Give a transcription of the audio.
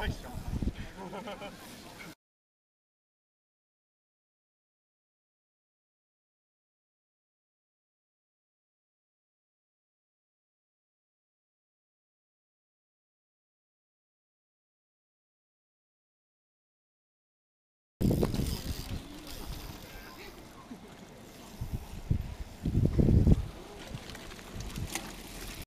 ないっしょ